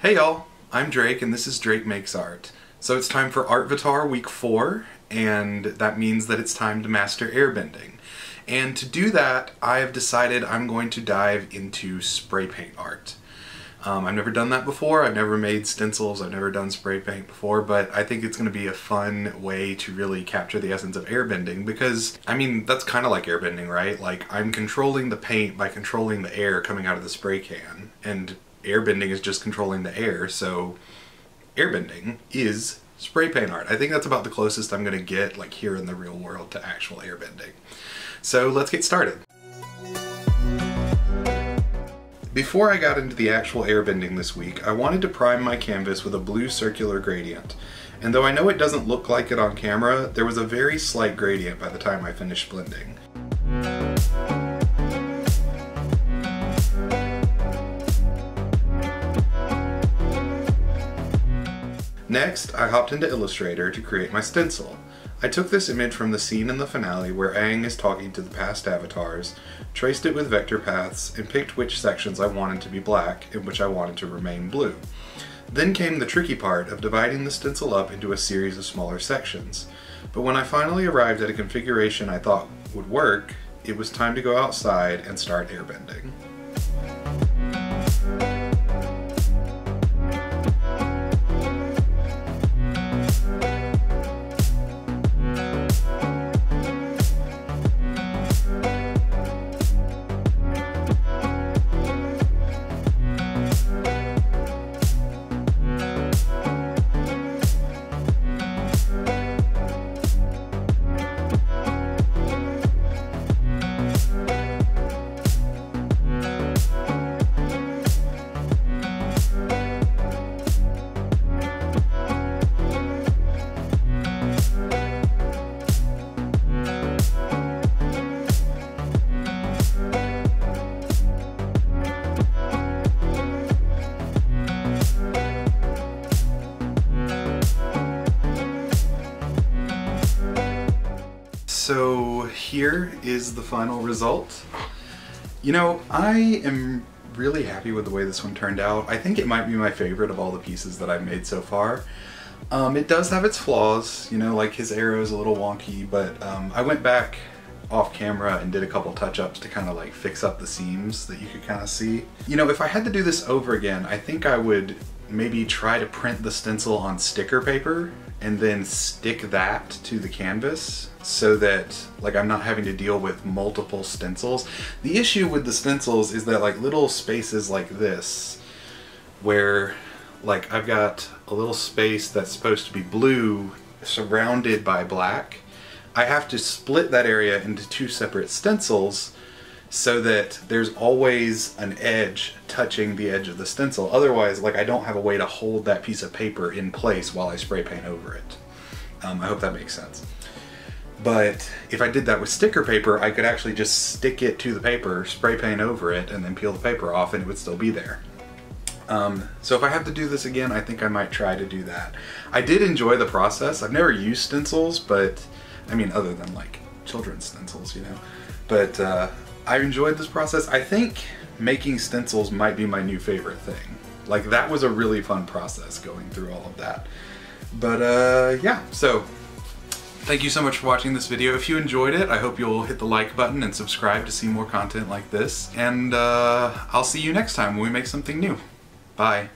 Hey y'all, I'm Drake and this is Drake Makes Art. So it's time for Artvatar week 4 and that means that it's time to master airbending. And to do that I have decided I'm going to dive into spray paint art. Um, I've never done that before, I've never made stencils, I've never done spray paint before, but I think it's going to be a fun way to really capture the essence of airbending because, I mean, that's kind of like airbending, right? Like, I'm controlling the paint by controlling the air coming out of the spray can, and airbending is just controlling the air, so airbending is spray paint art. I think that's about the closest I'm going to get like here in the real world to actual airbending. So let's get started. Before I got into the actual airbending this week, I wanted to prime my canvas with a blue circular gradient. And though I know it doesn't look like it on camera, there was a very slight gradient by the time I finished blending. Next, I hopped into Illustrator to create my stencil. I took this image from the scene in the finale where Aang is talking to the past avatars, traced it with vector paths, and picked which sections I wanted to be black and which I wanted to remain blue. Then came the tricky part of dividing the stencil up into a series of smaller sections. But when I finally arrived at a configuration I thought would work, it was time to go outside and start airbending. So here is the final result. You know, I am really happy with the way this one turned out. I think it might be my favorite of all the pieces that I've made so far. Um, it does have its flaws, you know, like his arrow is a little wonky, but um, I went back off camera and did a couple touch-ups to kind of like fix up the seams that you could kind of see. You know, if I had to do this over again, I think I would maybe try to print the stencil on sticker paper and then stick that to the canvas so that like I'm not having to deal with multiple stencils. The issue with the stencils is that like little spaces like this where like I've got a little space that's supposed to be blue surrounded by black. I have to split that area into two separate stencils so that there's always an edge touching the edge of the stencil. Otherwise, like I don't have a way to hold that piece of paper in place while I spray paint over it. Um, I hope that makes sense. But if I did that with sticker paper, I could actually just stick it to the paper, spray paint over it, and then peel the paper off and it would still be there. Um, so if I have to do this again, I think I might try to do that. I did enjoy the process. I've never used stencils, but I mean, other than like children's stencils, you know. But uh, I enjoyed this process. I think making stencils might be my new favorite thing. Like that was a really fun process going through all of that. But uh, yeah, so thank you so much for watching this video. If you enjoyed it, I hope you'll hit the like button and subscribe to see more content like this. And uh, I'll see you next time when we make something new. Bye.